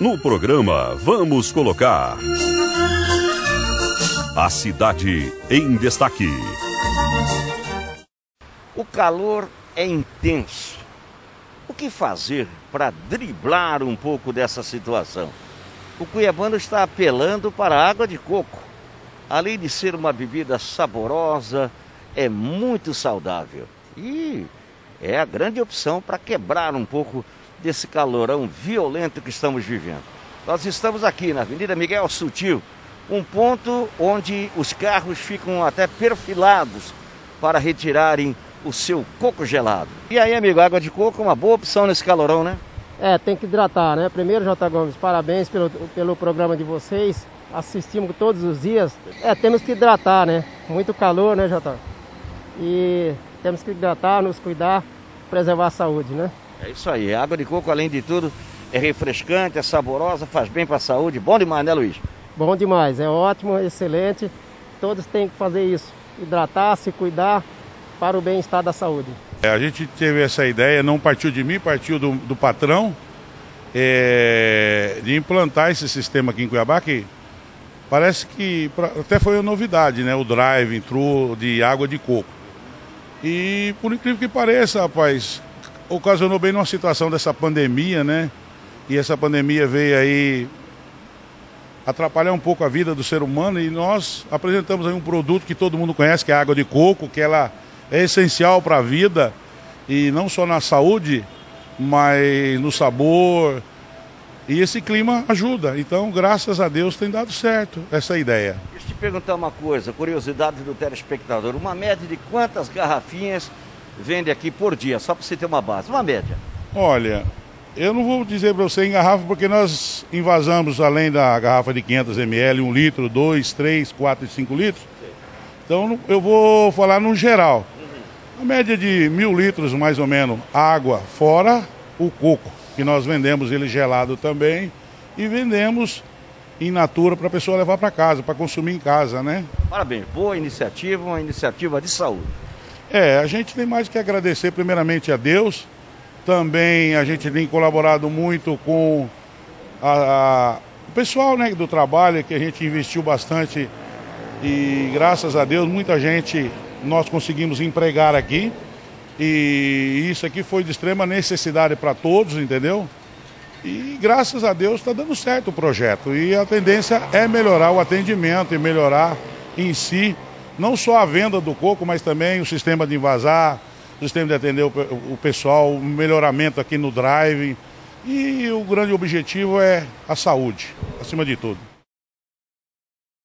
No programa Vamos Colocar. A cidade em destaque. O calor é intenso. O que fazer para driblar um pouco dessa situação? O cuiabano está apelando para a água de coco. Além de ser uma bebida saborosa, é muito saudável. E é a grande opção para quebrar um pouco desse calorão violento que estamos vivendo. Nós estamos aqui na Avenida Miguel Sutil, um ponto onde os carros ficam até perfilados para retirarem o seu coco gelado. E aí, amigo, água de coco é uma boa opção nesse calorão, né? É, tem que hidratar, né? Primeiro, J. Gomes, parabéns pelo, pelo programa de vocês. Assistimos todos os dias. É, temos que hidratar, né? Muito calor, né, Jota? E temos que hidratar, nos cuidar, preservar a saúde, né? É isso aí. A água de coco, além de tudo, é refrescante, é saborosa, faz bem para a saúde. Bom demais, né, Luiz? Bom demais, é ótimo, excelente. Todos têm que fazer isso. Hidratar, se cuidar para o bem-estar da saúde. É, a gente teve essa ideia, não partiu de mim, partiu do, do patrão, é, de implantar esse sistema aqui em Cuiabá, que parece que até foi uma novidade, né? O drive entrou de água de coco. E por incrível que pareça, rapaz, ocasionou bem numa situação dessa pandemia, né? E essa pandemia veio aí atrapalhar um pouco a vida do ser humano e nós apresentamos aí um produto que todo mundo conhece, que é a água de coco, que ela é essencial para a vida e não só na saúde, mas no sabor. E esse clima ajuda. Então, graças a Deus, tem dado certo essa ideia. Deixa eu te perguntar uma coisa, curiosidade do telespectador. Uma média de quantas garrafinhas vende aqui por dia? Só para você ter uma base. Uma média. Olha, eu não vou dizer para você em garrafa, porque nós invasamos, além da garrafa de 500 ml, 1 litro, 2, 3, 4 e 5 litros. Então, eu vou falar no geral. A média de mil litros, mais ou menos, água, fora o coco, que nós vendemos ele gelado também e vendemos in natura para a pessoa levar para casa, para consumir em casa, né? Parabéns, boa iniciativa, uma iniciativa de saúde. É, a gente tem mais que agradecer primeiramente a Deus, também a gente tem colaborado muito com a, a, o pessoal né, do trabalho, que a gente investiu bastante e graças a Deus muita gente nós conseguimos empregar aqui. E isso aqui foi de extrema necessidade para todos, entendeu? E graças a Deus está dando certo o projeto. E a tendência é melhorar o atendimento e melhorar em si, não só a venda do coco, mas também o sistema de invasar, o sistema de atender o, o pessoal, o melhoramento aqui no drive. E o grande objetivo é a saúde, acima de tudo.